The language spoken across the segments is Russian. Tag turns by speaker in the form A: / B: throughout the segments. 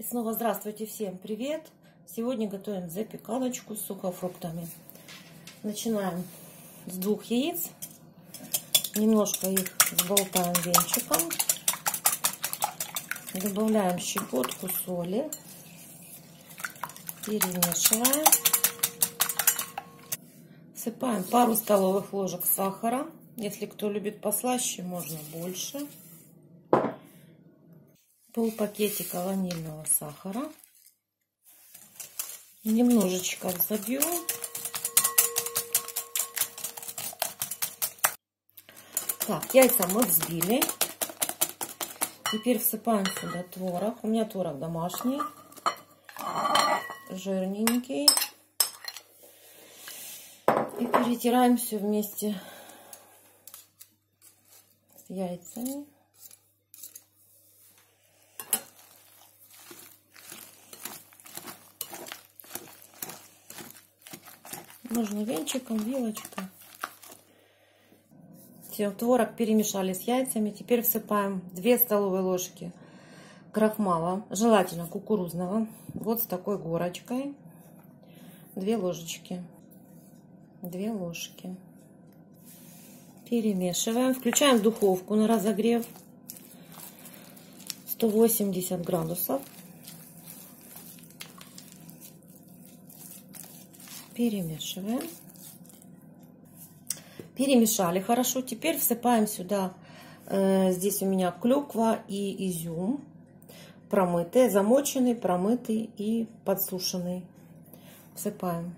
A: И снова здравствуйте всем, привет! Сегодня готовим запеканочку с сухофруктами. Начинаем с двух яиц. Немножко их взболтаем венчиком. Добавляем щепотку соли. Перемешиваем. Всыпаем пару столовых ложек сахара. Если кто любит послаще, можно больше пол пакетика ванильного сахара. Немножечко взобью. Так, яйца мы взбили. Теперь всыпаем сюда творог. У меня творог домашний, жирненький. И перетираем все вместе с яйцами. Можно венчиком, вилочкой. Все, творог перемешали с яйцами. Теперь всыпаем 2 столовые ложки крахмала, желательно кукурузного. Вот с такой горочкой. 2 ложечки. 2 ложки. Перемешиваем. Включаем духовку на разогрев. 180 градусов. Перемешиваем. Перемешали хорошо. Теперь всыпаем сюда, э, здесь у меня клюква и изюм. Промытый, замоченный, промытый и подсушенный. Всыпаем.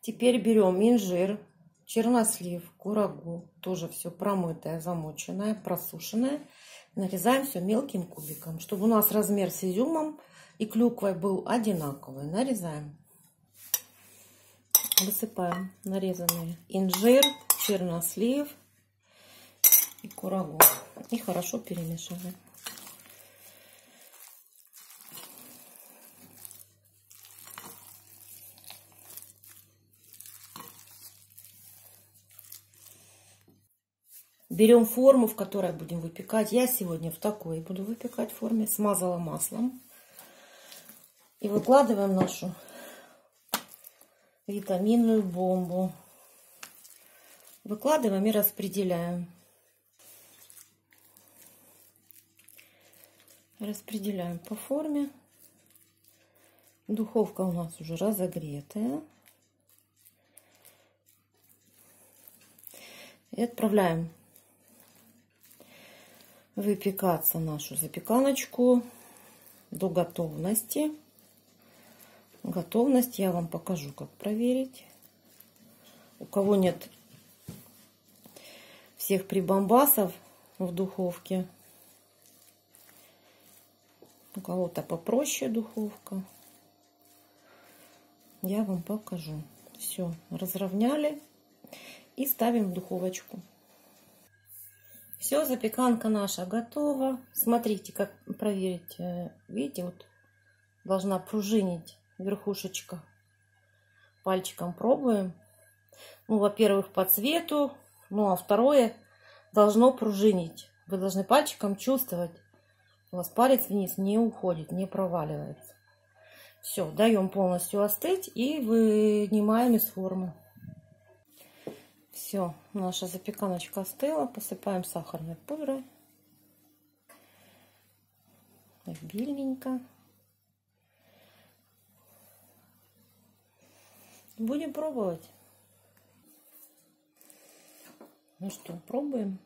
A: Теперь берем инжир, чернослив, курагу. Тоже все промытое, замоченное, просушенное. Нарезаем все мелким кубиком, чтобы у нас размер с изюмом и клюквой был одинаковый. Нарезаем. Высыпаем нарезанный инжир, чернослив и курагу. И хорошо перемешиваем. Берем форму, в которой будем выпекать. Я сегодня в такой буду выпекать форме. Смазала маслом. И выкладываем нашу витаминную бомбу. Выкладываем и распределяем. Распределяем по форме. Духовка у нас уже разогретая. И отправляем выпекаться нашу запеканочку до готовности. Готовность я вам покажу, как проверить. У кого нет всех прибамбасов в духовке, у кого-то попроще духовка, я вам покажу. Все, разровняли и ставим в духовочку. Все, запеканка наша готова. Смотрите, как проверить. Э, видите, вот должна пружинить верхушечка. Пальчиком пробуем. Ну, во-первых, по цвету. Ну, а второе, должно пружинить. Вы должны пальчиком чувствовать. У вас палец вниз не уходит, не проваливается. Все, даем полностью остыть и вынимаем из формы. Все, наша запеканочка остыла. Посыпаем сахарной пудрой. Обильненько. Будем пробовать. Ну что, пробуем.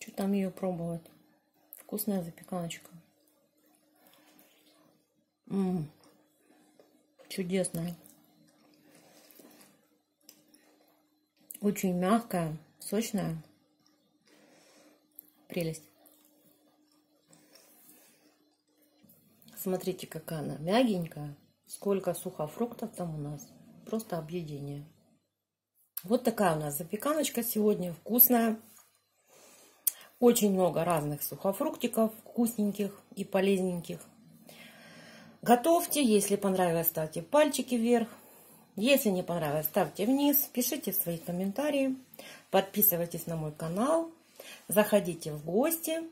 A: Что там ее пробовать? Вкусная запеканочка. М -м, чудесная. Очень мягкая, сочная. Прелесть. Смотрите, какая она мягенькая. Сколько сухофруктов там у нас. Просто объедение. Вот такая у нас запеканочка сегодня. Вкусная. Очень много разных сухофруктиков. Вкусненьких и полезненьких. Готовьте. Если понравилось, ставьте пальчики вверх. Если не понравилось, ставьте вниз. Пишите свои комментарии. Подписывайтесь на мой канал. Заходите в гости.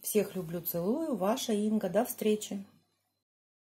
A: Всех люблю, целую. Ваша Инга. До встречи.